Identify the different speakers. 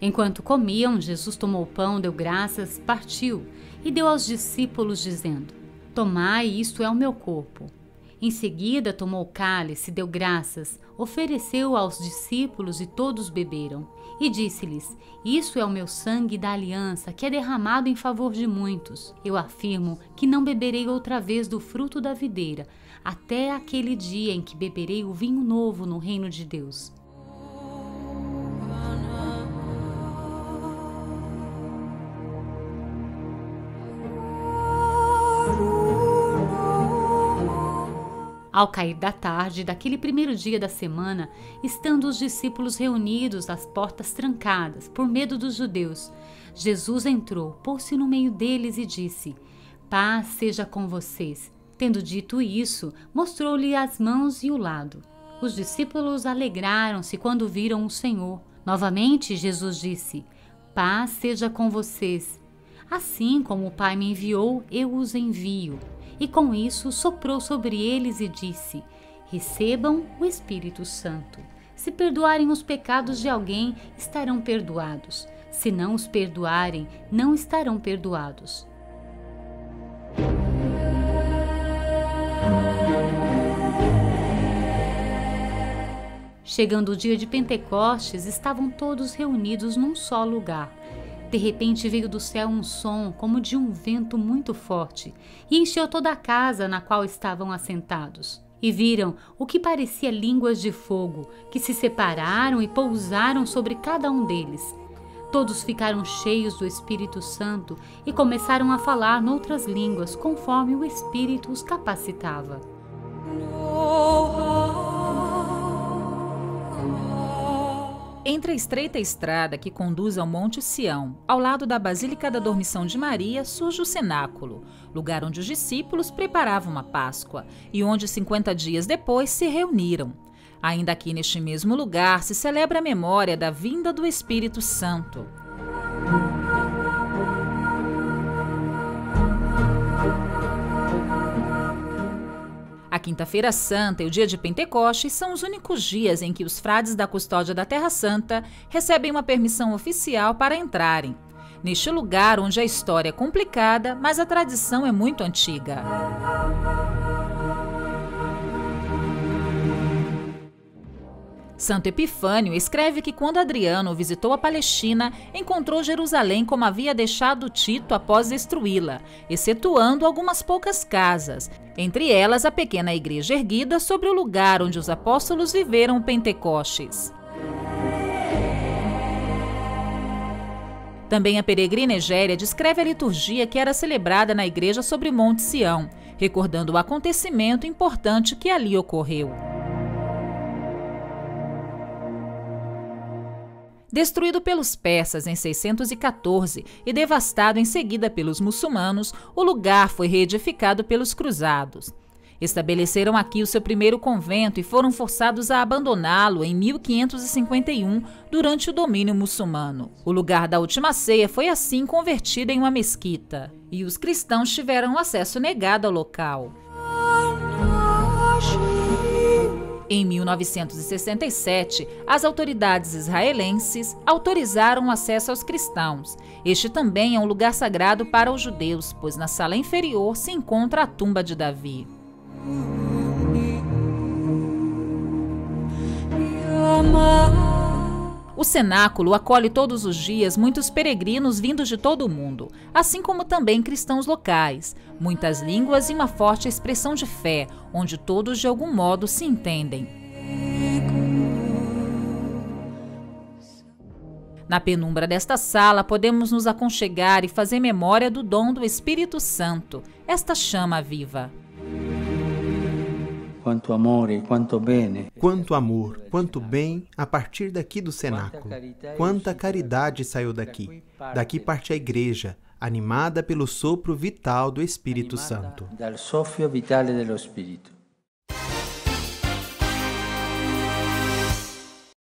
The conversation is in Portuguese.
Speaker 1: Enquanto comiam, Jesus tomou o pão, deu graças, partiu e deu aos discípulos, dizendo: Tomai, isto é o meu corpo. Em seguida, tomou o cálice, deu graças, ofereceu aos discípulos e todos beberam. E disse-lhes: Isso é o meu sangue da aliança, que é derramado em favor de muitos. Eu afirmo que não beberei outra vez do fruto da videira, até aquele dia em que beberei o vinho novo no reino de Deus. Ao cair da tarde daquele primeiro dia da semana, estando os discípulos reunidos, as portas trancadas, por medo dos judeus, Jesus entrou, pôs-se no meio deles e disse: Paz seja com vocês. Tendo dito isso, mostrou-lhe as mãos e o lado. Os discípulos alegraram-se quando viram o Senhor. Novamente, Jesus disse: Paz seja com vocês. Assim como o Pai me enviou, eu os envio e com isso soprou sobre eles e disse: Recebam o Espírito Santo. Se perdoarem os pecados de alguém, estarão perdoados. Se não os perdoarem, não estarão perdoados. Chegando o dia de Pentecostes, estavam todos reunidos num só lugar. De repente veio do céu um som como de um vento muito forte e encheu toda a casa na qual estavam assentados. E viram o que parecia línguas de fogo, que se separaram e pousaram sobre cada um deles. Todos ficaram cheios do Espírito Santo e começaram a falar noutras línguas, conforme o Espírito os capacitava.
Speaker 2: Entre a estreita estrada que conduz ao Monte Sião, ao lado da Basílica da Dormição de Maria, surge o cenáculo, lugar onde os discípulos preparavam a Páscoa e onde 50 dias depois se reuniram. Ainda aqui neste mesmo lugar se celebra a memória da vinda do Espírito Santo. Quinta-feira Santa e o dia de Pentecostes são os únicos dias em que os frades da custódia da Terra Santa recebem uma permissão oficial para entrarem. Neste lugar onde a história é complicada, mas a tradição é muito antiga. Santo Epifânio escreve que quando Adriano visitou a Palestina, encontrou Jerusalém como havia deixado Tito após destruí-la, excetuando algumas poucas casas, entre elas a pequena igreja erguida sobre o lugar onde os apóstolos viveram o Pentecostes. Também a peregrina Egéria descreve a liturgia que era celebrada na igreja sobre Monte Sião, recordando o acontecimento importante que ali ocorreu. Destruído pelos persas em 614 e devastado em seguida pelos muçulmanos, o lugar foi reedificado pelos cruzados. Estabeleceram aqui o seu primeiro convento e foram forçados a abandoná-lo em 1551 durante o domínio muçulmano. O lugar da última ceia foi assim convertido em uma mesquita e os cristãos tiveram acesso negado ao local. Em 1967, as autoridades israelenses autorizaram o acesso aos cristãos. Este também é um lugar sagrado para os judeus, pois na sala inferior se encontra a tumba de Davi. O cenáculo acolhe todos os dias muitos peregrinos vindos de todo o mundo, assim como também cristãos locais, muitas línguas e uma forte expressão de fé, onde todos de algum modo se entendem. Na penumbra desta sala, podemos nos aconchegar e fazer memória do dom do Espírito Santo, esta chama viva.
Speaker 3: Quanto amor, quanto bem.
Speaker 4: Quanto amor, quanto bem a partir daqui do cenáculo. Quanta caridade saiu daqui. Daqui parte a igreja, animada pelo sopro vital do Espírito Santo.
Speaker 3: Dal soffio vitale dello Spirito.